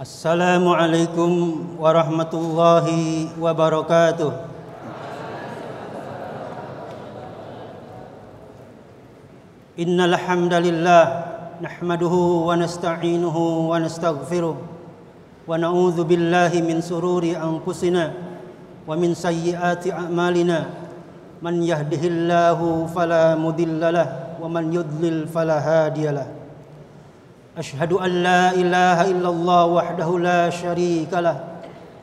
السلام عليكم ورحمة الله وبركاته إن الحمد لله نحمده ونستعينه ونستغفره ونعوذ بالله من سرور أنفسنا ومن سيئات أعمالنا من يهده الله فلا مضل له ومن يضلل فلا هادي له. أشهد أن لا إله إلا الله وحده لا شريك له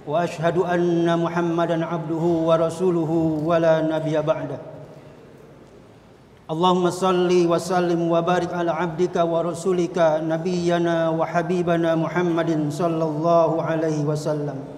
وأشهد أن محمدا عبده ورسوله ولا نبي بعده. اللهم صل وسلم وبارك على عبدك ورسولك نبينا وحبيبنا محمد صلى الله عليه وسلم.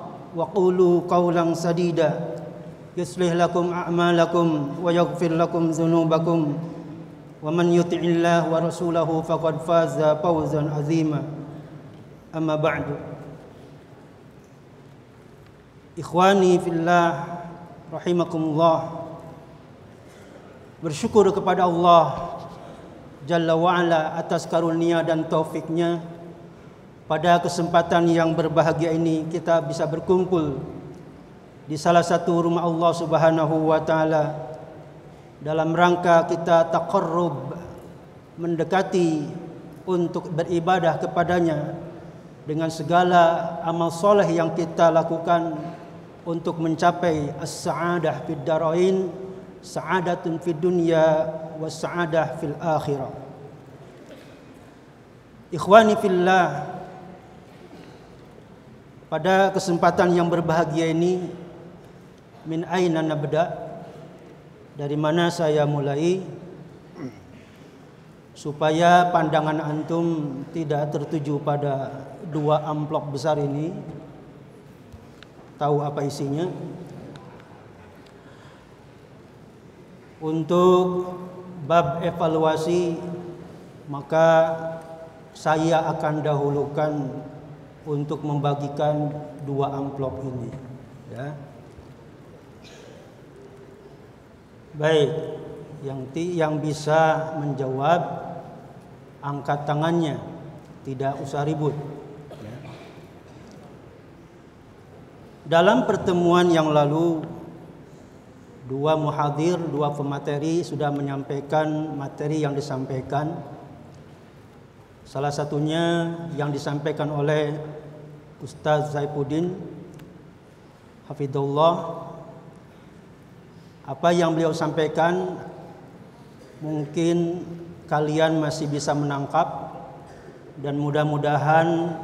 وقولوا قولا سديدا يصلح لكم أعمالكم ويغفر لكم ذنوبكم ومن يطع الله ورسوله فقد فاز فوزا عظيما أما بعد إخواني في الله رحمكم الله bersyukur kepada Allah Jalla wa'ala atas karunia dan taufiknya pada kesempatan yang berbahagia ini kita bisa berkumpul di salah satu rumah Allah Subhanahu wa taala dalam rangka kita taqarrub mendekati untuk beribadah kepadanya dengan segala amal soleh yang kita lakukan untuk mencapai as-sa'adah fid darain sa'adatun fid dunya wa sa'adah fil akhirah. Ikhwani fillah pada kesempatan yang berbahagia ini min aina nabda? Dari mana saya mulai? Supaya pandangan antum tidak tertuju pada dua amplop besar ini. Tahu apa isinya? Untuk bab evaluasi maka saya akan dahulukan untuk membagikan dua amplop ini ya baik yang yang bisa menjawab angkat tangannya tidak usah ribut ya. dalam pertemuan yang lalu dua muhadir dua pemateri sudah menyampaikan materi yang disampaikan salah satunya yang disampaikan oleh Ustaz Zaipuddin Hafidullah apa yang beliau sampaikan mungkin kalian masih bisa menangkap dan mudah-mudahan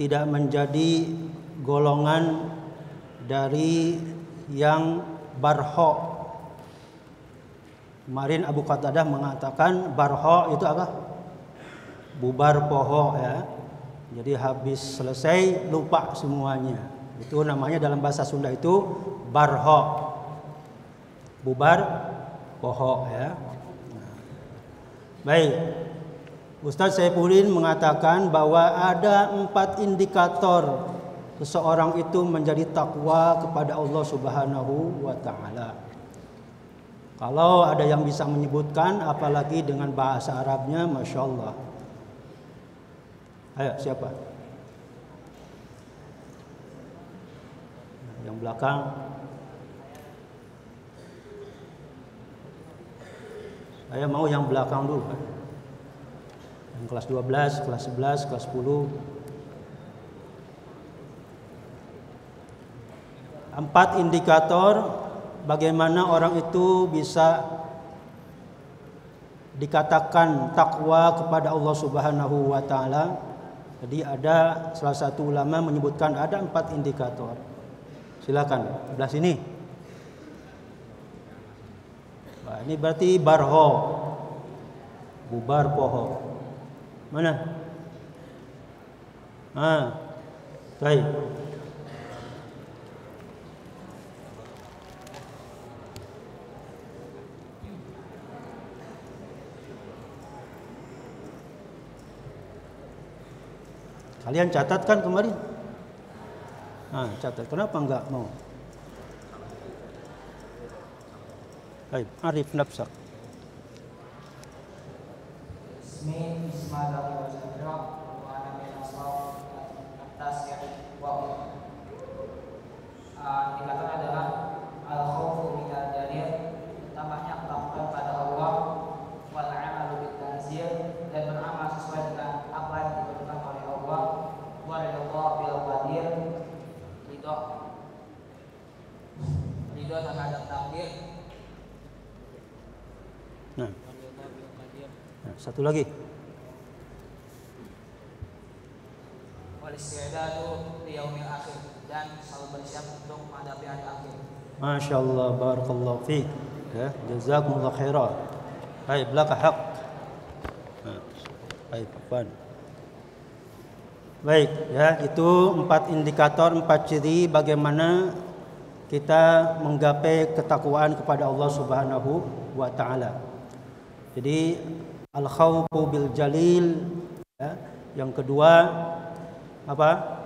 tidak menjadi golongan dari yang barho. Kemarin Abu Qatadah mengatakan barho itu apa? Bubar poho ya. Jadi habis selesai lupa semuanya. Itu namanya dalam bahasa Sunda itu barho bubar pohok ya. Baik. Ustaz Saifuddin mengatakan bahwa ada empat indikator seseorang itu menjadi takwa kepada Allah Subhanahu wa taala. Kalau ada yang bisa menyebutkan apalagi dengan bahasa Arabnya Masya Allah Ayo siapa? Yang belakang Saya mau yang belakang dulu. Yang kelas 12, kelas 11, kelas 10. Empat indikator bagaimana orang itu bisa dikatakan takwa kepada Allah Subhanahu wa taala. Jadi ada salah satu ulama menyebutkan ada empat indikator. Silakan, sebelah sini. ini berarti barho. Bubar poho. Mana? Ah. Baik. Kalian catatkan kemarin? Ah, catat. Kenapa enggak mau? Baik, arif nafsak. Bismi Bismillahirrahmanirrahim wa ana min asal atas yang wa indikator adalah al khawfu min al jadir tambahnya ketakutan pada Allah wal amalu bil tanzil dan beramal sesuai dengan apa yang diturunkan oleh Allah wa ridha bil qadir ridha ridha terhadap takdir Nah. nah satu lagi. dan selalu bersiap untuk menghadapi hari akhir. Masya Allah, barakallahu fiik. Ya, jazakumullah khairan. Baik, belaka hak. Baik, Afwan. Baik, ya, itu empat indikator, empat ciri bagaimana kita menggapai ketakwaan kepada Allah Subhanahu wa taala. Jadi al khawfu bil jalil ya. Yang kedua apa?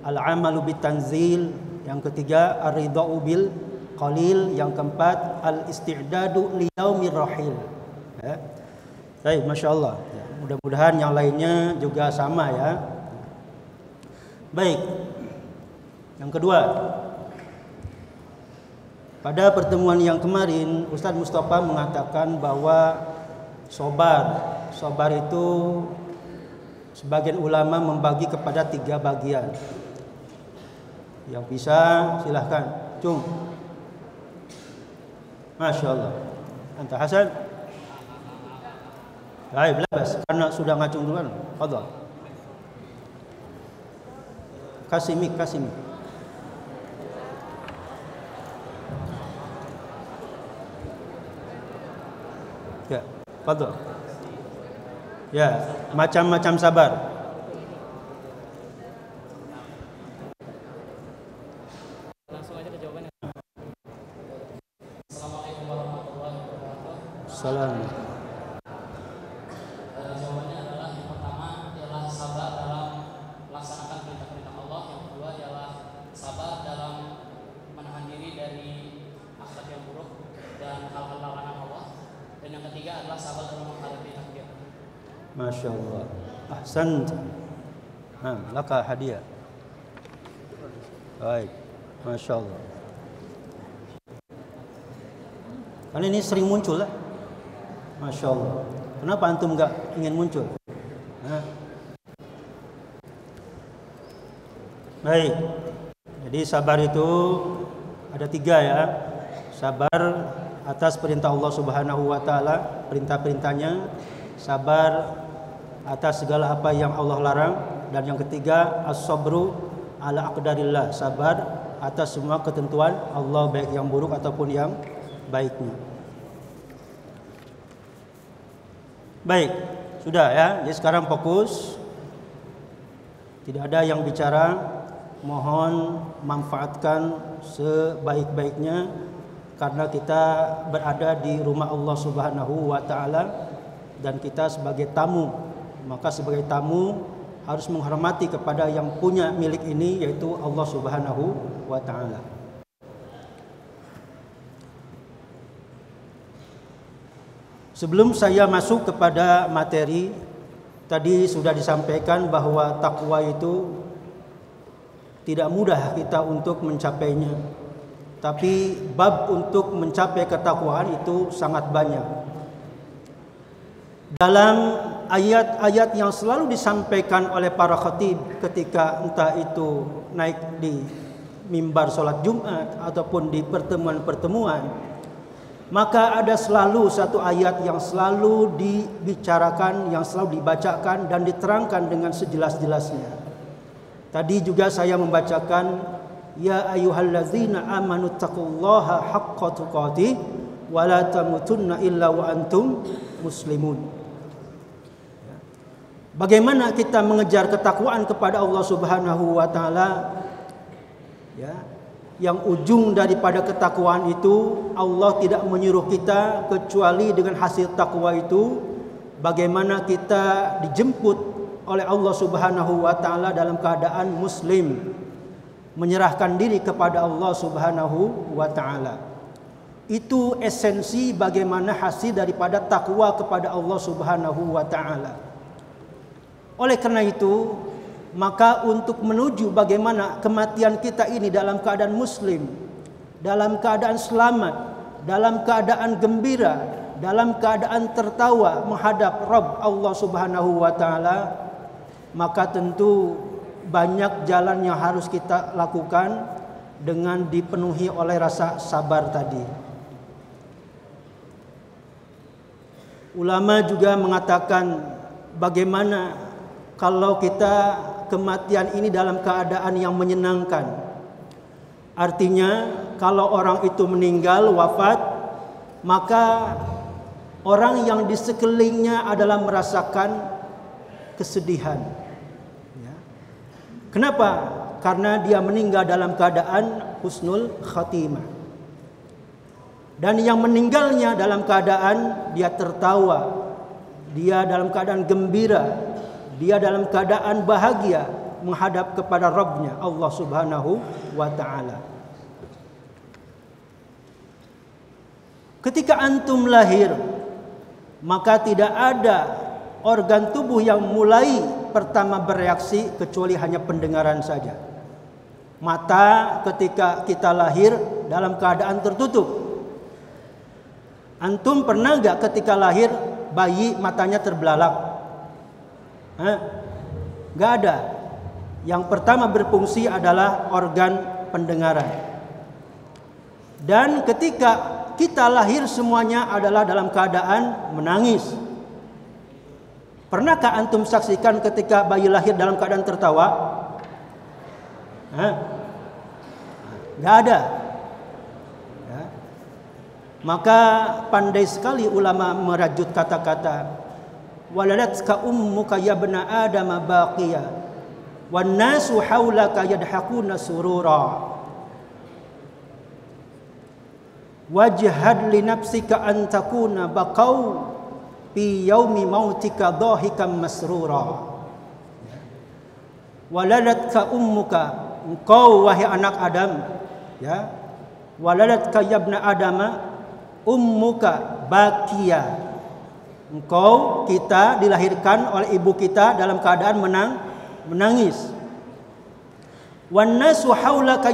Al amalu bit tanzil, yang ketiga ar-ridha'u bil qalil, yang keempat al isti'dadu li yaumir rahil. Ya. Baik, masya-Allah. Ya. Mudah-mudahan yang lainnya juga sama ya. Baik. Yang kedua, pada pertemuan yang kemarin Ustaz Mustafa mengatakan bahwa sobar, sobar itu sebagian ulama membagi kepada tiga bagian. Yang bisa silahkan, cung. Masya Allah. Anta Hasan. Baik, belabas. Karena sudah ngacung duluan. Fadal. Kasih mik, kasih mik. Fadal. Ya, macam-macam sabar. Langsung aja ke jawabannya. Assalamualaikum warahmatullahi wabarakatuh. Salam. Eh, jawabannya adalah yang pertama ialah sabar dalam melaksanakan perintah-perintah Allah. Yang kedua ialah sabar dalam menahan diri dari akhlak yang buruk dan hal-hal larangan Allah. Dan yang ketiga adalah sabar dalam menghadapi takdir. Masya Allah. Ahsan. Nah, laka hadiah. Baik. Masya Allah. Kan ini sering muncul lah. Masya Allah. Kenapa antum enggak ingin muncul? Hah? Baik. Jadi sabar itu ada tiga ya. Sabar atas perintah Allah Subhanahu wa taala, perintah-perintahnya. Sabar atas segala apa yang Allah larang dan yang ketiga as-sabru ala aqdarillah, sabar atas semua ketentuan Allah baik yang buruk ataupun yang baiknya. Baik, sudah ya. Jadi sekarang fokus. Tidak ada yang bicara. Mohon manfaatkan sebaik-baiknya karena kita berada di rumah Allah Subhanahu wa taala dan kita sebagai tamu. Maka sebagai tamu harus menghormati kepada yang punya milik ini yaitu Allah Subhanahu wa taala. Sebelum saya masuk kepada materi tadi sudah disampaikan bahwa takwa itu tidak mudah kita untuk mencapainya. Tapi bab untuk mencapai ketakwaan itu sangat banyak. Dalam ayat-ayat yang selalu disampaikan oleh para khatib ketika entah itu naik di mimbar solat Jumat ataupun di pertemuan-pertemuan maka ada selalu satu ayat yang selalu dibicarakan, yang selalu dibacakan dan diterangkan dengan sejelas-jelasnya. Tadi juga saya membacakan ya ayyuhallazina amanu taqullaha haqqa tuqatih wala tamutunna illa wa antum muslimun. Bagaimana kita mengejar ketakwaan kepada Allah Subhanahu wa taala? Ya. Yang ujung daripada ketakwaan itu Allah tidak menyuruh kita kecuali dengan hasil takwa itu bagaimana kita dijemput oleh Allah Subhanahu wa taala dalam keadaan muslim menyerahkan diri kepada Allah Subhanahu wa taala. Itu esensi bagaimana hasil daripada takwa kepada Allah Subhanahu wa taala. Oleh karena itu, maka untuk menuju bagaimana kematian kita ini dalam keadaan muslim, dalam keadaan selamat, dalam keadaan gembira, dalam keadaan tertawa menghadap Rabb Allah Subhanahu wa taala, maka tentu banyak jalan yang harus kita lakukan dengan dipenuhi oleh rasa sabar tadi. Ulama juga mengatakan bagaimana kalau kita kematian ini dalam keadaan yang menyenangkan. Artinya kalau orang itu meninggal wafat maka orang yang di sekelilingnya adalah merasakan kesedihan. Ya. Kenapa? Karena dia meninggal dalam keadaan husnul khatimah. Dan yang meninggalnya dalam keadaan dia tertawa, dia dalam keadaan gembira, dia dalam keadaan bahagia menghadap kepada Rabbnya Allah Subhanahu wa taala. Ketika antum lahir, maka tidak ada organ tubuh yang mulai pertama bereaksi kecuali hanya pendengaran saja. Mata ketika kita lahir dalam keadaan tertutup, Antum pernah gak ketika lahir bayi matanya terbelalak? Gak ada. Yang pertama berfungsi adalah organ pendengaran. Dan ketika kita lahir semuanya adalah dalam keadaan menangis. Pernahkah antum saksikan ketika bayi lahir dalam keadaan tertawa? Hah? Gak ada. Maka pandai sekali ulama merajut kata-kata waladatka ummuka ya bna adam baqiya. Wan nasu haulaka yadhakuna surura. Wajhad li nafsika an takuna baqau fi yaumi mautika dhahikan masrura. Waladatka ummuka engkau wahai anak Adam ya. Waladatka ya bna adama ummuka bakia engkau kita dilahirkan oleh ibu kita dalam keadaan menang menangis. Wan nasu haulaka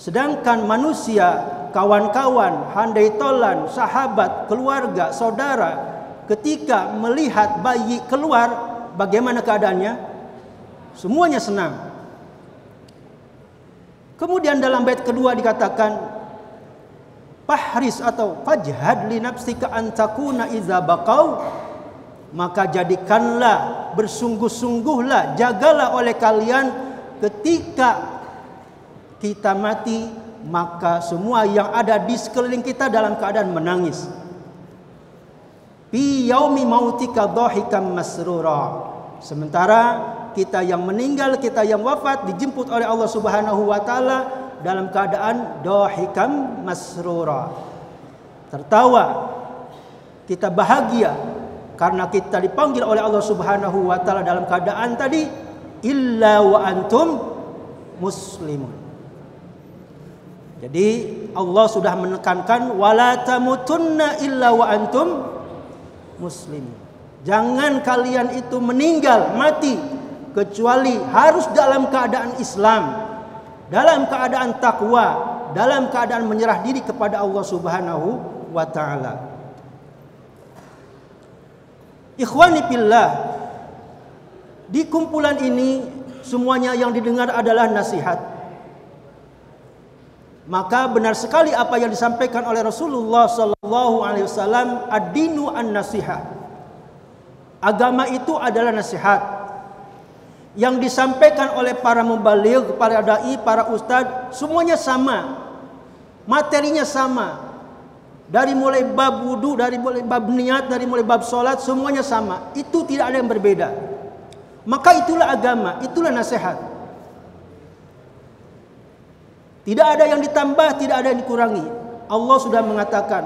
sedangkan manusia kawan-kawan handai tolan sahabat keluarga saudara ketika melihat bayi keluar bagaimana keadaannya? Semuanya senang. Kemudian dalam bait kedua dikatakan fahris atau fajhad li nafsika an takuna idza baqau maka jadikanlah bersungguh-sungguhlah jagalah oleh kalian ketika kita mati maka semua yang ada di sekeliling kita dalam keadaan menangis. Fi yaumi mautika dhahikam masrura. Sementara kita yang meninggal kita yang wafat dijemput oleh Allah Subhanahu wa taala dalam keadaan dohikam masrura. Tertawa. Kita bahagia karena kita dipanggil oleh Allah Subhanahu wa taala dalam keadaan tadi illa wa antum muslimun. Jadi Allah sudah menekankan wala tamutunna illa wa antum muslimun. Jangan kalian itu meninggal mati kecuali harus dalam keadaan Islam dalam keadaan takwa, dalam keadaan menyerah diri kepada Allah Subhanahu wa taala. Ikhwani fillah, di kumpulan ini semuanya yang didengar adalah nasihat. Maka benar sekali apa yang disampaikan oleh Rasulullah sallallahu alaihi wasallam, ad-dinu an-nasihat. Agama itu adalah nasihat yang disampaikan oleh para mubaligh, para dai, para ustadz semuanya sama. Materinya sama. Dari mulai bab wudu, dari mulai bab niat, dari mulai bab solat, semuanya sama. Itu tidak ada yang berbeda. Maka itulah agama, itulah nasihat. Tidak ada yang ditambah, tidak ada yang dikurangi. Allah sudah mengatakan,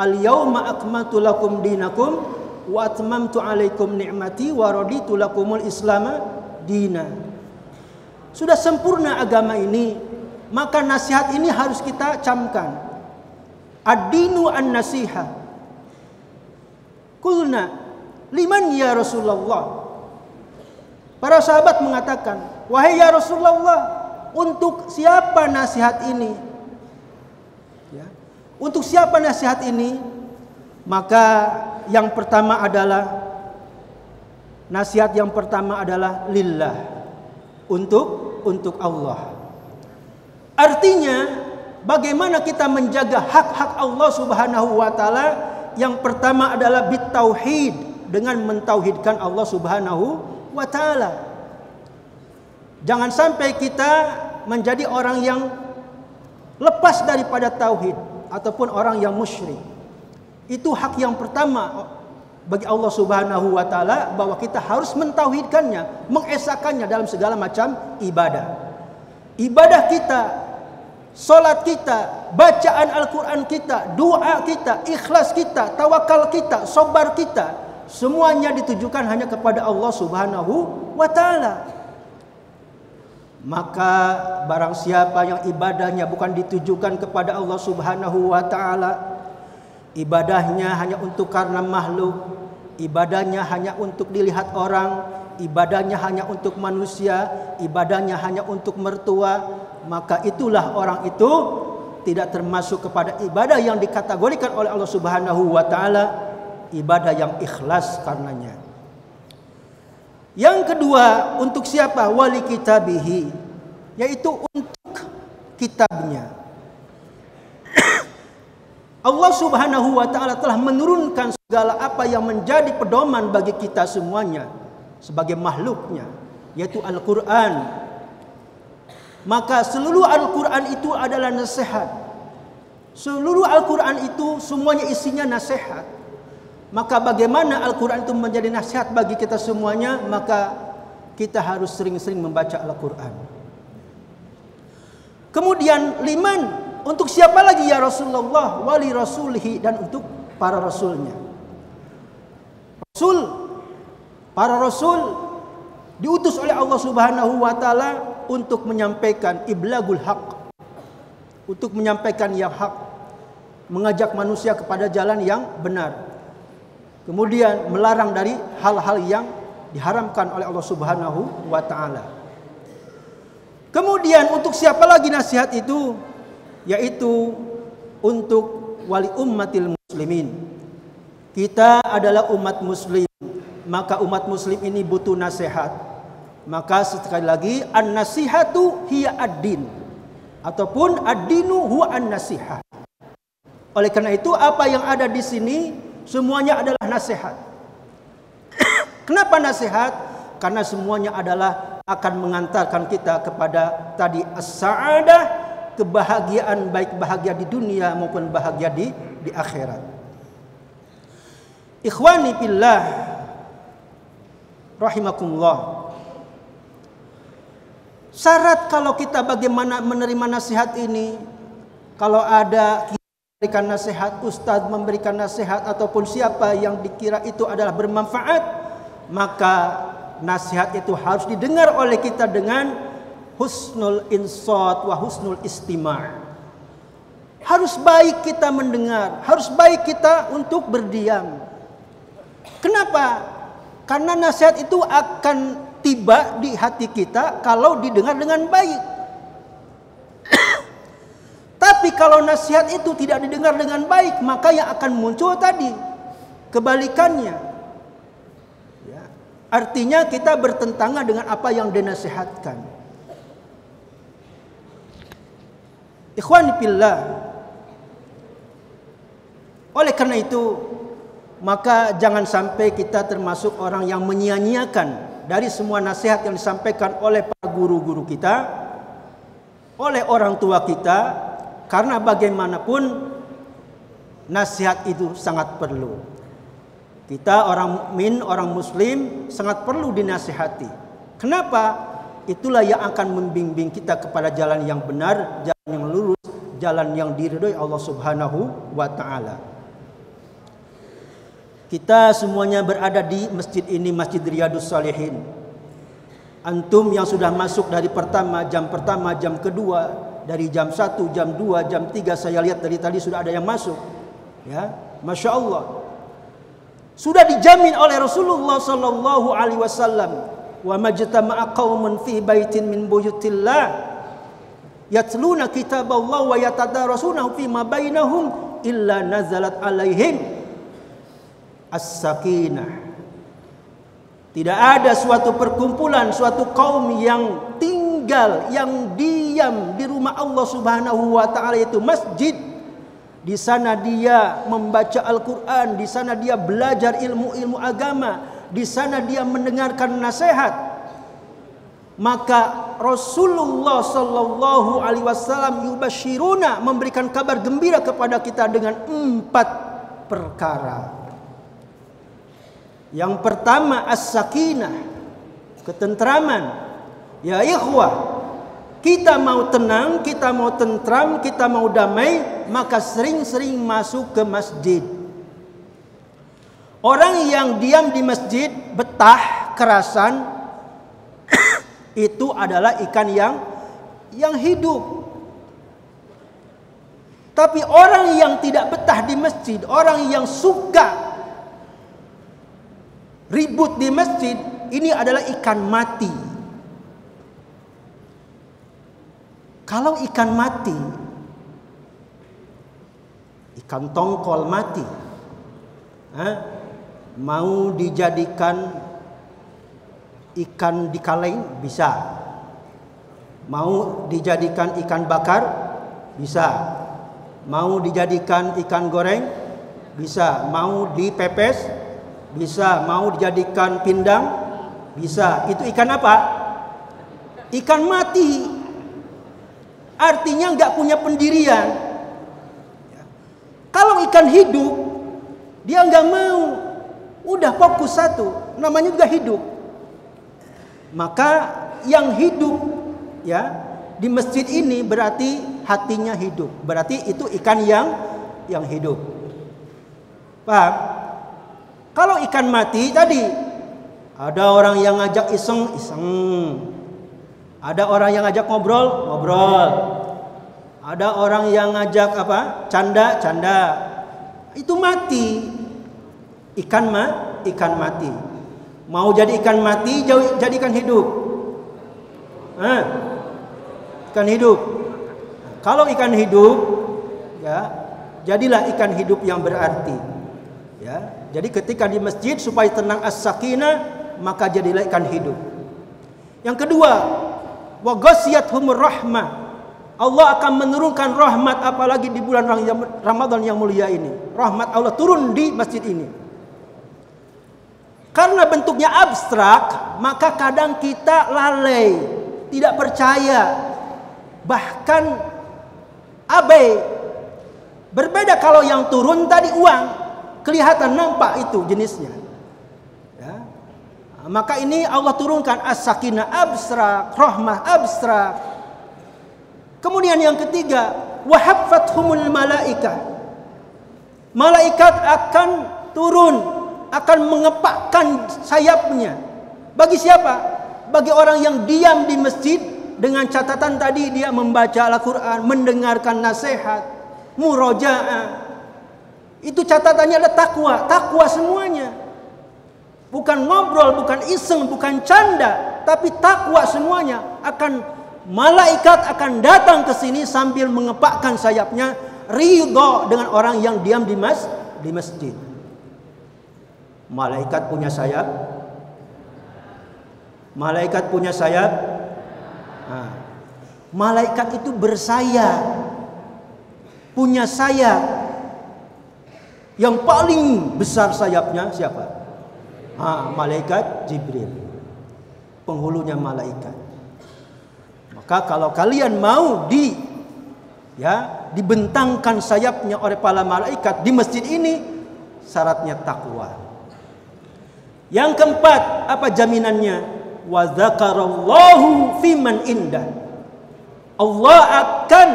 "Al-yauma akmaltu lakum dinakum wa atmamtu alaikum ni'mati wa raditu lakumul Islam dina." Sudah sempurna agama ini, maka nasihat ini harus kita camkan. Ad-dinu an-nasiha. Kulna, liman ya Rasulullah? Para sahabat mengatakan, "Wahai ya Rasulullah, untuk siapa nasihat ini?" Ya. Untuk siapa nasihat ini? Maka yang pertama adalah nasihat yang pertama adalah lillah. Untuk untuk Allah. Artinya bagaimana kita menjaga hak-hak Allah Subhanahu wa taala? Yang pertama adalah bitauhid dengan mentauhidkan Allah Subhanahu wa taala. Jangan sampai kita menjadi orang yang lepas daripada tauhid ataupun orang yang musyrik. Itu hak yang pertama bagi Allah Subhanahu wa taala bahwa kita harus mentauhidkannya, mengesakannya dalam segala macam ibadah. Ibadah kita Solat kita, bacaan Al-Quran kita, doa kita, ikhlas kita, tawakal kita, sobar kita, semuanya ditujukan hanya kepada Allah Subhanahu wa Ta'ala. Maka barang siapa yang ibadahnya bukan ditujukan kepada Allah Subhanahu wa Ta'ala, ibadahnya hanya untuk karena makhluk, ibadahnya hanya untuk dilihat orang, ibadahnya hanya untuk manusia, ibadahnya hanya untuk mertua, maka itulah orang itu tidak termasuk kepada ibadah yang dikategorikan oleh Allah Subhanahu wa taala ibadah yang ikhlas karenanya. Yang kedua untuk siapa? Wali kitabihi yaitu untuk kitabnya. Allah Subhanahu wa taala telah menurunkan segala apa yang menjadi pedoman bagi kita semuanya sebagai makhluknya yaitu Al-Qur'an maka seluruh Al-Quran itu adalah nasihat. Seluruh Al-Quran itu semuanya isinya nasihat. Maka bagaimana Al-Quran itu menjadi nasihat bagi kita semuanya? Maka kita harus sering-sering membaca Al-Quran. Kemudian liman untuk siapa lagi ya Rasulullah wali rasulihi dan untuk para rasulnya. Rasul para rasul diutus oleh Allah Subhanahu wa taala untuk menyampaikan iblagul haq untuk menyampaikan yang hak mengajak manusia kepada jalan yang benar. Kemudian melarang dari hal-hal yang diharamkan oleh Allah Subhanahu wa taala. Kemudian untuk siapa lagi nasihat itu yaitu untuk wali ummatil muslimin kita adalah umat muslim maka umat muslim ini butuh nasihat maka sekali lagi an-nasihatu hiya ad-din ataupun ad-dinu huwa an-nasihat. Oleh karena itu apa yang ada di sini semuanya adalah nasihat. Kenapa nasihat? Karena semuanya adalah akan mengantarkan kita kepada tadi as-sa'adah, kebahagiaan baik bahagia di dunia maupun bahagia di di akhirat. Ikhwani fillah rahimakumullah. Syarat kalau kita bagaimana menerima nasihat ini, kalau ada memberikan nasihat, ustadz memberikan nasihat ataupun siapa yang dikira itu adalah bermanfaat, maka nasihat itu harus didengar oleh kita dengan husnul insot wa husnul istima'. Harus baik kita mendengar, harus baik kita untuk berdiam. Kenapa? Karena nasihat itu akan tiba di hati kita kalau didengar dengan baik. Tapi kalau nasihat itu tidak didengar dengan baik, maka yang akan muncul tadi kebalikannya. Ya. Artinya kita bertentangan dengan apa yang dinasihatkan. Ikhwan fillah. Oleh karena itu, maka jangan sampai kita termasuk orang yang menyia-nyiakan dari semua nasihat yang disampaikan oleh para guru-guru kita, oleh orang tua kita, Karena bagaimanapun nasihat itu sangat perlu. Kita orang mukmin, orang muslim sangat perlu dinasihati. Kenapa? Itulah yang akan membimbing kita kepada jalan yang benar, jalan yang lurus, jalan yang diridhoi Allah Subhanahu wa taala. Kita semuanya berada di masjid ini, Masjid Riyadus Salihin. Antum yang sudah masuk dari pertama, jam pertama, jam kedua, dari jam 1, jam 2, jam 3 saya lihat dari tadi sudah ada yang masuk. Ya, Masya Allah. Sudah dijamin oleh Rasulullah sallallahu alaihi wasallam, "Wa majtama'a qaumun fi baitin min buyutillah yatluna kitaballah wa yatadarasunahu fi ma bainahum illa nazalat alaihim as-sakinah. Tidak ada suatu perkumpulan, suatu kaum yang tinggal, yang diam di rumah Allah Subhanahu wa taala itu masjid. Di sana dia membaca Al-Qur'an, di sana dia belajar ilmu-ilmu agama, di sana dia mendengarkan nasihat. Maka Rasulullah sallallahu alaihi wasallam yubashiruna memberikan kabar gembira kepada kita dengan empat perkara. Yang pertama as-sakinah, ketentraman. Ya ikhwah, kita mau tenang, kita mau tentram, kita mau damai, maka sering-sering masuk ke masjid. Orang yang diam di masjid betah kerasan itu adalah ikan yang yang hidup. Tapi orang yang tidak betah di masjid, orang yang suka ribut di masjid ini adalah ikan mati. Kalau ikan mati, ikan tongkol mati, eh, mau dijadikan ikan dikaleng bisa, mau dijadikan ikan bakar bisa, mau dijadikan ikan goreng bisa, mau dipepes bisa mau dijadikan pindang, bisa. Itu ikan apa? Ikan mati. Artinya nggak punya pendirian. Kalau ikan hidup, dia nggak mau. Udah fokus satu, namanya juga hidup. Maka yang hidup ya di masjid ini berarti hatinya hidup. Berarti itu ikan yang yang hidup. Paham? Kalau ikan mati tadi ada orang yang ngajak iseng, iseng. Ada orang yang ngajak ngobrol, ngobrol. Ada orang yang ngajak apa? Canda, canda. Itu mati. Ikan ma, ikan mati. Mau jadi ikan mati, jadi ikan hidup. Ikan hidup. Kalau ikan hidup, ya, jadilah ikan hidup yang berarti. Ya, jadi ketika di masjid supaya tenang as-sakinah maka jadilah ikan hidup. Yang kedua, wa humur rahmah. Allah akan menurunkan rahmat apalagi di bulan Ramadan yang mulia ini. Rahmat Allah turun di masjid ini. Karena bentuknya abstrak, maka kadang kita lalai, tidak percaya, bahkan abai. Berbeda kalau yang turun tadi uang, kelihatan nampak itu jenisnya. Ya. Maka ini Allah turunkan as-sakinah abstrak, rahmah abstrak. Kemudian yang ketiga, wahabfathumul malaika. Malaikat akan turun, akan mengepakkan sayapnya. Bagi siapa? Bagi orang yang diam di masjid dengan catatan tadi dia membaca Al-Qur'an, mendengarkan nasihat, murojaah, itu catatannya adalah takwa, takwa semuanya. Bukan ngobrol, bukan iseng, bukan canda, tapi takwa semuanya akan malaikat akan datang ke sini sambil mengepakkan sayapnya ridho dengan orang yang diam di mas di masjid. Malaikat punya sayap. Malaikat punya sayap. Nah, malaikat itu bersayap. Punya sayap yang paling besar sayapnya siapa? Malaikat Jibril. Penghulunya malaikat. Maka kalau kalian mau di ya dibentangkan sayapnya oleh para malaikat di masjid ini syaratnya takwa. Yang keempat, apa jaminannya? Wa dzakarallahu fiman indah. Allah akan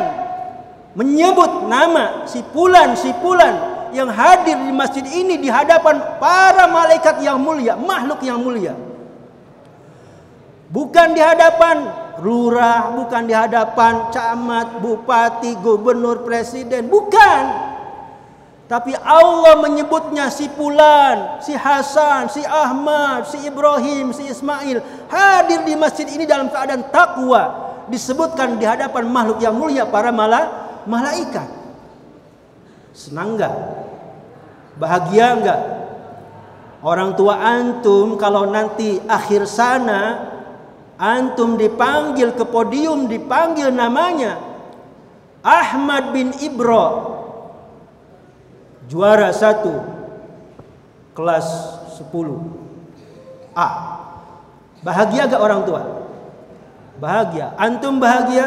menyebut nama si pulan si pulan yang hadir di masjid ini di hadapan para malaikat yang mulia, makhluk yang mulia. Bukan di hadapan lurah, bukan di hadapan camat, bupati, gubernur, presiden, bukan. Tapi Allah menyebutnya si Pulan, si Hasan, si Ahmad, si Ibrahim, si Ismail hadir di masjid ini dalam keadaan takwa. Disebutkan di hadapan makhluk yang mulia para mala, malaikat. Senang enggak? Bahagia enggak? Orang tua antum kalau nanti akhir sana Antum dipanggil ke podium, dipanggil namanya Ahmad bin Ibro. Juara satu kelas 10 A. Bahagia gak orang tua? Bahagia. Antum bahagia?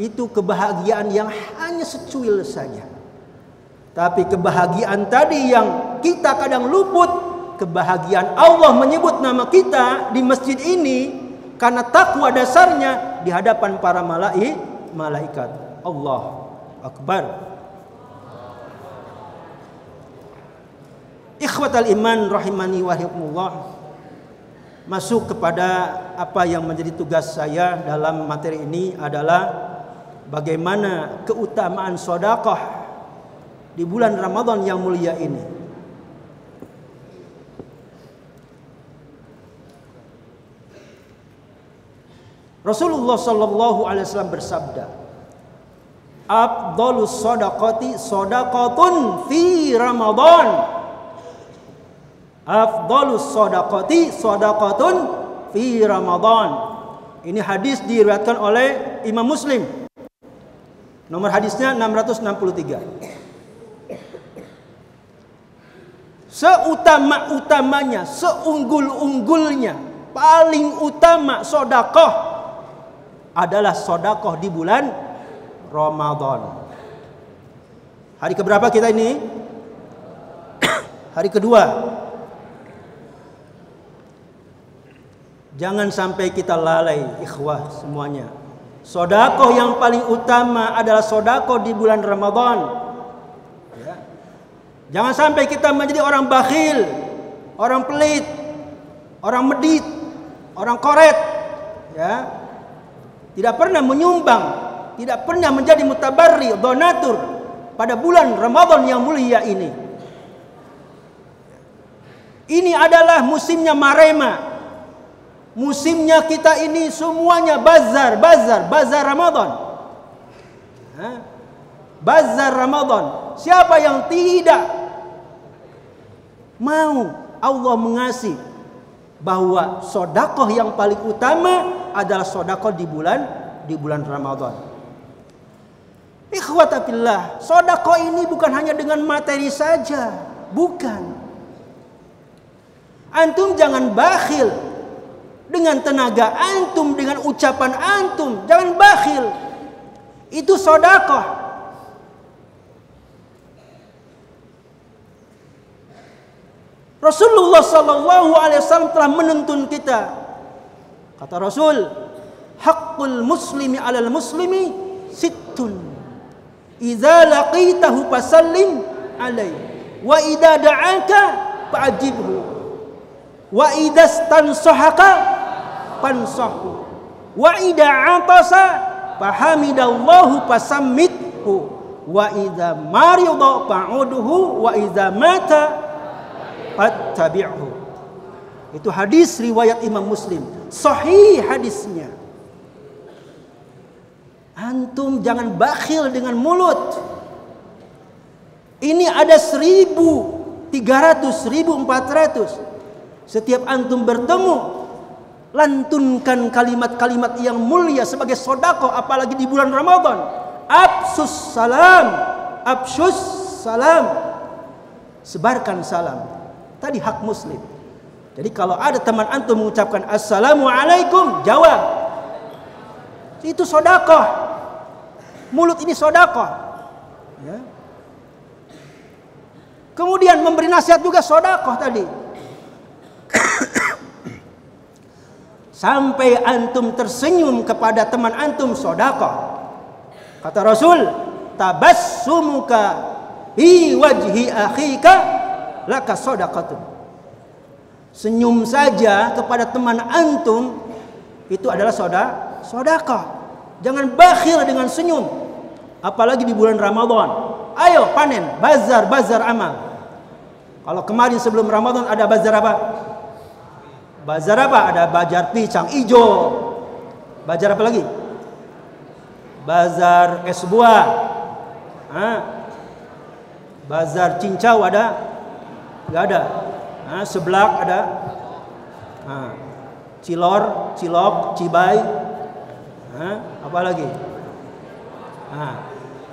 Itu kebahagiaan yang hanya secuil saja. Tapi kebahagiaan tadi yang kita kadang luput kebahagiaan Allah menyebut nama kita di masjid ini karena takwa dasarnya di hadapan para malaikat malaikat Allah akbar ikhwatal iman rahimani wa masuk kepada apa yang menjadi tugas saya dalam materi ini adalah bagaimana keutamaan sedekah di bulan Ramadan yang mulia ini Rasulullah sallallahu alaihi wasallam bersabda, "Afdhalus shadaqati shadaqatun fi Ramadan." Afdhalus shadaqati shadaqatun fi Ramadan. Ini hadis diriwayatkan oleh Imam Muslim. Nomor hadisnya 663. Seutama-utamanya, seunggul-unggulnya, paling utama sodakoh adalah sodakoh di bulan Ramadan. Hari keberapa kita ini? Hari kedua. Jangan sampai kita lalai ikhwah semuanya. Sodakoh yang paling utama adalah sodakoh di bulan Ramadan. Ya. Jangan sampai kita menjadi orang bakhil, orang pelit, orang medit, orang koret. Ya, tidak pernah menyumbang, tidak pernah menjadi mutabarri, donatur pada bulan Ramadan yang mulia ini. Ini adalah musimnya marema. Musimnya kita ini semuanya bazar, bazar, bazar Ramadan. Bazar Ramadan. Siapa yang tidak mau Allah mengasih bahwa sodakoh yang paling utama adalah sodako di bulan di bulan Ramadan. Ikhwatapillah, sodako ini bukan hanya dengan materi saja, bukan. Antum jangan bakhil dengan tenaga antum, dengan ucapan antum, jangan bakhil. Itu sodakoh. Rasulullah Sallallahu Alaihi Wasallam telah menuntun kita Kata Rasul, haqqul muslimi 'alal muslimi sittun. Idza laqitahu fasallim alaihi wa idza da'aka fa'ajibhu wa idza stansahaka fansahu wa idza 'atasa fahamidallahu fasammithu wa idza marida fa'udhu wa idza mata fattabi'hu itu hadis riwayat Imam Muslim Sahih hadisnya. Antum jangan bakhil dengan mulut. Ini ada seribu tiga ratus, seribu empat ratus. Setiap antum bertemu, lantunkan kalimat-kalimat yang mulia sebagai sodako, apalagi di bulan Ramadan. Absus salam, absus salam. Sebarkan salam. Tadi hak muslim. Jadi kalau ada teman antum mengucapkan assalamualaikum, jawab. Itu sodakoh. Mulut ini sodakoh. Ya. Kemudian memberi nasihat juga sodakoh tadi. Sampai antum tersenyum kepada teman antum sodakoh. Kata Rasul, tabassumuka hi wajhi akhika laka sodakatun. Senyum saja kepada teman antum itu adalah soda, sodakah. Jangan bakhil dengan senyum. Apalagi di bulan Ramadan. Ayo panen, bazar, bazar amal. Kalau kemarin sebelum Ramadan ada bazar apa? Bazar apa? Ada bazar pisang hijau. Bazar apa lagi? Bazar es buah. Hah? Bazar cincau ada? Gak ada. Hah? Seblak ada? Hah? Cilor, cilok, cibai. Hah? Apa lagi? Hah?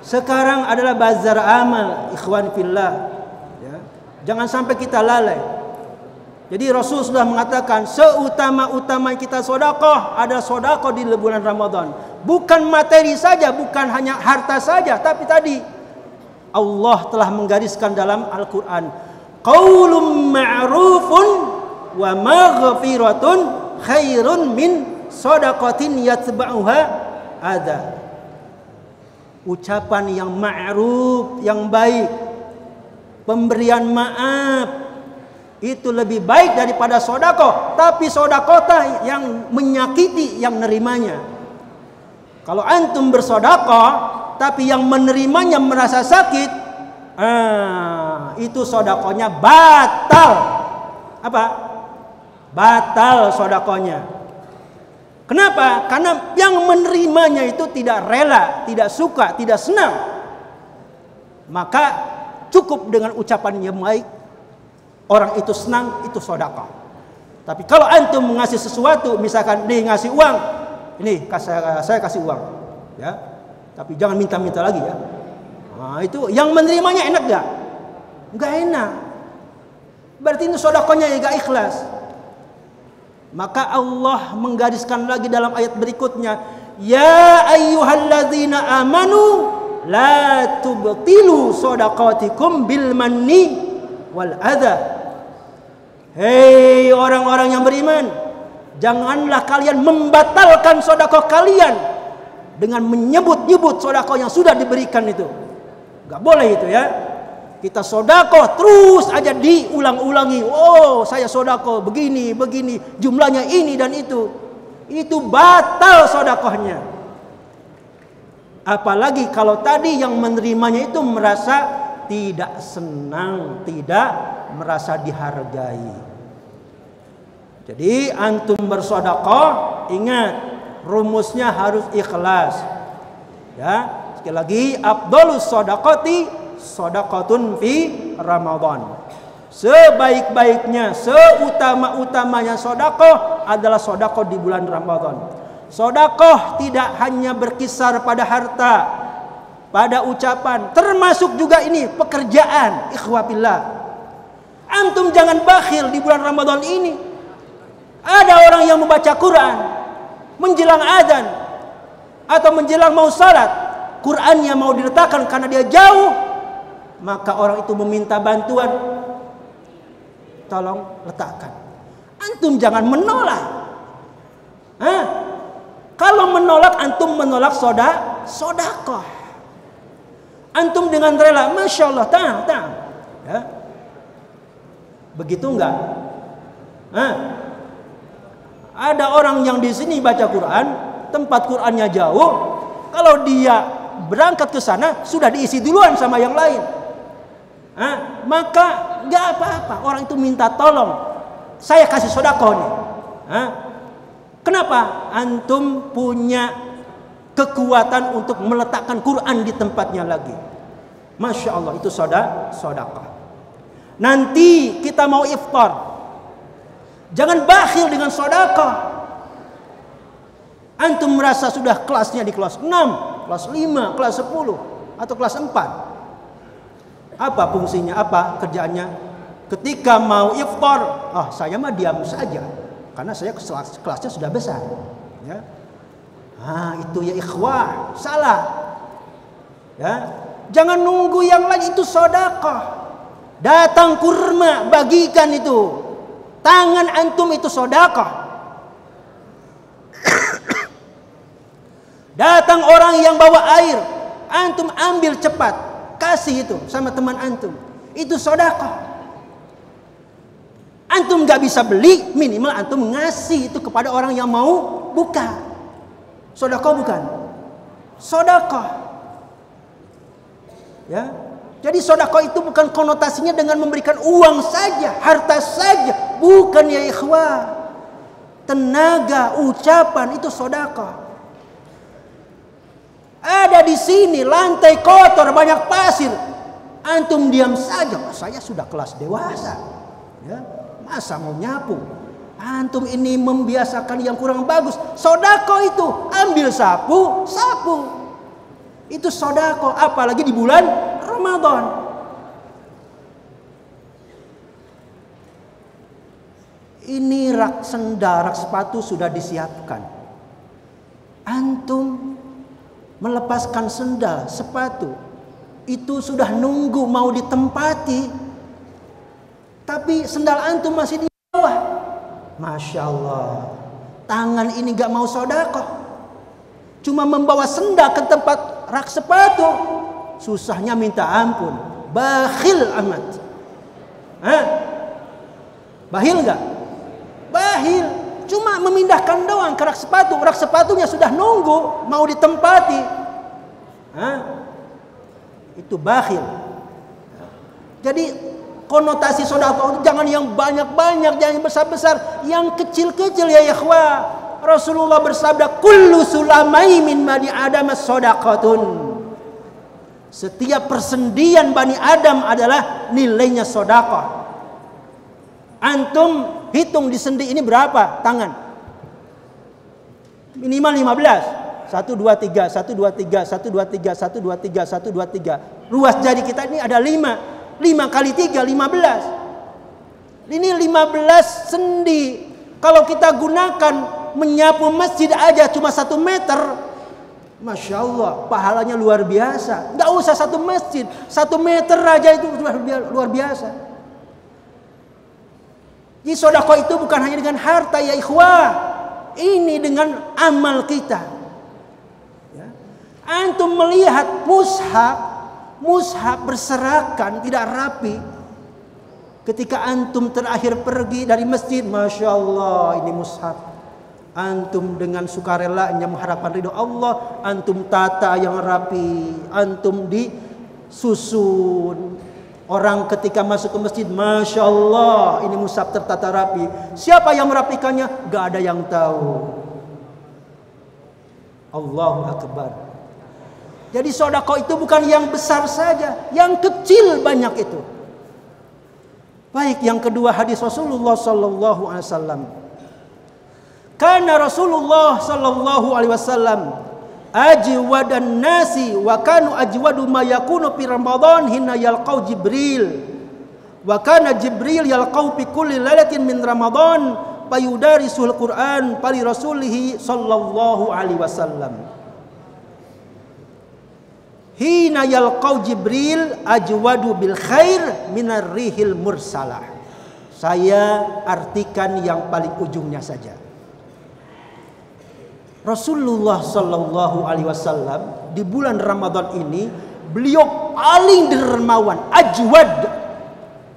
Sekarang adalah bazar amal, ikhwan fillah. Ya. Jangan sampai kita lalai. Jadi Rasul sudah mengatakan seutama-utama kita sodakoh ada sodakoh di bulan Ramadan. Bukan materi saja, bukan hanya harta saja, tapi tadi Allah telah menggariskan dalam Al-Quran. Qaulun ma'rufun wa maghfiratun khairun min sodakotin yatba'uha ada ucapan yang ma'ruf, yang baik, pemberian maaf itu lebih baik daripada sodako. Tapi sodakota yang menyakiti yang nerimanya. Kalau antum bersodako, tapi yang menerimanya merasa sakit, ah, itu sodakonya batal. Apa? Batal sodakonya. Kenapa? Karena yang menerimanya itu tidak rela, tidak suka, tidak senang. Maka cukup dengan ucapan yang baik. Orang itu senang, itu sodakah. Tapi kalau antum mengasih sesuatu, misalkan dia ngasih uang, ini saya, saya kasih uang, ya. Tapi jangan minta-minta lagi ya. Nah, itu yang menerimanya enak gak? Gak enak. Berarti itu sodakonya ya gak ikhlas. Maka Allah menggariskan lagi dalam ayat berikutnya, "Ya ayyuhalladzina amanu la tubtilu shadaqatikum bil manni wal adha." Hei orang-orang yang beriman, janganlah kalian membatalkan sedekah kalian dengan menyebut-nyebut sedekah yang sudah diberikan itu. Gak boleh itu ya. Kita sodako terus aja diulang-ulangi. Oh saya sodako begini, begini. Jumlahnya ini dan itu. Itu batal sodakohnya. Apalagi kalau tadi yang menerimanya itu merasa tidak senang, tidak merasa dihargai. Jadi antum bersodakoh ingat rumusnya harus ikhlas. Ya, sekali lagi abdulus sodakoti sodakotun fi Ramadan. Sebaik-baiknya, seutama-utamanya sodakoh adalah sodakoh di bulan Ramadan. Sodakoh tidak hanya berkisar pada harta, pada ucapan, termasuk juga ini pekerjaan. Ikhwafillah. Antum jangan bakhil di bulan Ramadan ini. Ada orang yang membaca Quran menjelang adzan atau menjelang mau salat, Qurannya mau diletakkan karena dia jauh maka orang itu meminta bantuan tolong letakkan antum jangan menolak Hah? kalau menolak antum menolak soda sodakoh antum dengan rela masya Allah tang ya. Begitu enggak? Hah? ada orang yang di sini baca Quran tempat Qurannya jauh kalau dia berangkat ke sana sudah diisi duluan sama yang lain. Hah? maka nggak apa-apa orang itu minta tolong. Saya kasih sodako nih. Kenapa? Antum punya kekuatan untuk meletakkan Quran di tempatnya lagi masya Allah itu soda sodako nanti kita mau iftar jangan bakhil dengan sodako antum merasa sudah kelasnya di kelas 6 kelas 5 kelas 10 atau kelas 4 apa fungsinya? Apa kerjaannya? Ketika mau iftar, oh, saya mah diam saja karena saya kelas, kelasnya sudah besar. Ya. Ah, itu ya ikhwah, salah. Ya. Jangan nunggu yang lain itu sedekah. Datang kurma, bagikan itu. Tangan antum itu sedekah. Datang orang yang bawa air, antum ambil cepat, kasih itu sama teman antum. Itu sedekah. Antum nggak bisa beli, minimal antum ngasih itu kepada orang yang mau buka. Sedekah bukan? Sedekah. Ya. Jadi sedekah itu bukan konotasinya dengan memberikan uang saja, harta saja, bukan ya ikhwah. Tenaga, ucapan itu sedekah. Ada di sini lantai kotor banyak pasir. Antum diam saja. Saya sudah kelas dewasa. Ya, masa mau nyapu? Antum ini membiasakan yang kurang bagus. Sodako itu ambil sapu, sapu. Itu sodako. Apalagi di bulan Ramadan. Ini rak sendal, rak sepatu sudah disiapkan. Antum melepaskan sendal, sepatu, itu sudah nunggu mau ditempati. Tapi sendal antum masih di bawah. Masya Allah. Tangan ini gak mau sodakoh. Cuma membawa sendal ke tempat rak sepatu. Susahnya minta ampun. Bakhil amat. Hah? Bahil gak? Bahil. Cuma memindahkan doang ke rak sepatu. Rak sepatunya sudah nunggu mau ditempati. Hah? Itu bakhil. Jadi konotasi sodako jangan yang banyak-banyak, jangan yang besar-besar, yang kecil-kecil ya ikhwah. Rasulullah bersabda, "Kullu sulamai min bani Adam sodakotun." Setiap persendian Bani Adam adalah nilainya sodakoh. Antum hitung di sendi ini berapa tangan? Minimal 15. 1 2 3 1 2 3 1 2 3 1 2 3 1 2 3. Luas jari kita ini ada 5. 5 kali 3 15. Ini 15 sendi. Kalau kita gunakan menyapu masjid aja cuma 1 meter, Masya Allah, pahalanya luar biasa. Nggak usah satu masjid, satu meter aja itu luar biasa. Jadi sodako itu bukan hanya dengan harta ya ikhwah. Ini dengan amal kita. Ya. Antum melihat mushaf, mushaf berserakan, tidak rapi. Ketika antum terakhir pergi dari masjid, Masya Allah ini mushaf. Antum dengan sukarelanya mengharapkan ridho Allah, antum tata yang rapi, antum disusun. Orang ketika masuk ke masjid, masya Allah, ini musab tertata rapi. Siapa yang merapikannya? Gak ada yang tahu. Allahu Akbar. Jadi sodako itu bukan yang besar saja, yang kecil banyak itu. Baik, yang kedua hadis Rasulullah Sallallahu Alaihi Wasallam. Karena Rasulullah sallallahu alaihi wasallam ajwadan nasi wa kanu ajwadu ma yakunu Ramadan hina yalqau Jibril. Wa kana Jibril yalqau fi kulli lailatin min Ramadan fayudarisul Quran pali rasulih sallallahu alaihi wasallam. Hina yalqau Jibril ajwadu bil khair minar rihil mursalah. Saya artikan yang paling ujungnya saja. Rasulullah Sallallahu Alaihi Wasallam di bulan Ramadan ini beliau paling dermawan, ajwad,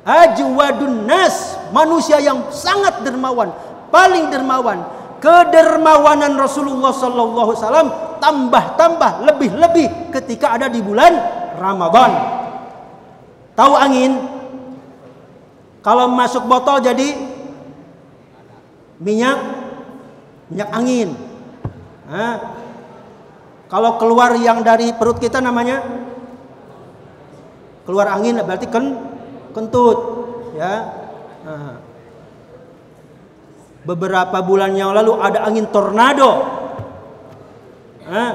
ajwadun nas, manusia yang sangat dermawan, paling dermawan. Kedermawanan Rasulullah Sallallahu Alaihi Wasallam tambah-tambah lebih-lebih ketika ada di bulan Ramadan. Tahu angin? Kalau masuk botol jadi minyak minyak angin. Nah, kalau keluar yang dari perut kita namanya keluar angin berarti ken, kentut, ya. Nah, beberapa bulan yang lalu ada angin tornado. Nah,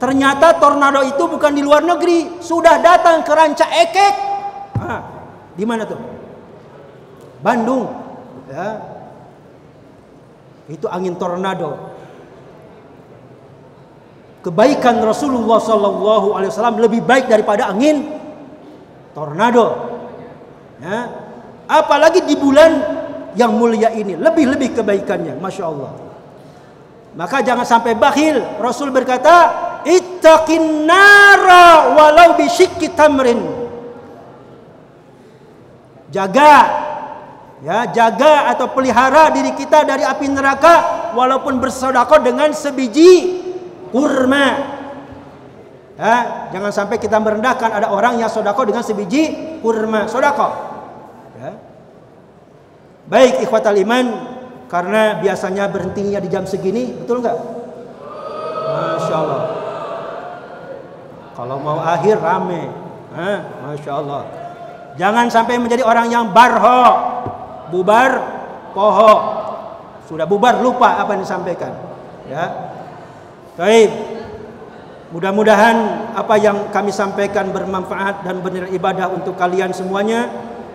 ternyata tornado itu bukan di luar negeri, sudah datang ke Ranca Ekek. Nah, di mana tuh? Bandung. Ya. Itu angin tornado. kebaikan Rasulullah sallallahu alaihi wasallam lebih baik daripada angin tornado. Ya. Apalagi di bulan yang mulia ini, lebih-lebih kebaikannya, masya Allah. Maka jangan sampai bakhil. Rasul berkata, "Ittaqin nara walau bisyikki tamrin." Jaga ya, jaga atau pelihara diri kita dari api neraka walaupun bersedekah dengan sebiji kurma. Ya, jangan sampai kita merendahkan ada orang yang sodako dengan sebiji kurma. Sodako. Baik ikhwatal iman karena biasanya berhentinya di jam segini, betul nggak? Masya Allah. Kalau mau akhir rame, Hah? Masya Allah. Jangan sampai menjadi orang yang barho, bubar, poho. Sudah bubar lupa apa yang disampaikan. Ya, Baik. Mudah-mudahan apa yang kami sampaikan bermanfaat dan benar ibadah untuk kalian semuanya.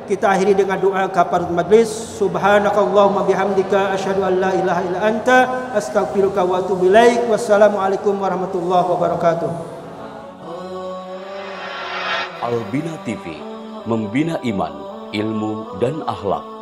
Kita akhiri dengan doa kafarat majlis. Subhanakallahumma bihamdika asyhadu an la ilaha illa anta astaghfiruka wa atubu ilaik. Wassalamualaikum warahmatullahi wabarakatuh. Albina TV membina iman, ilmu dan akhlak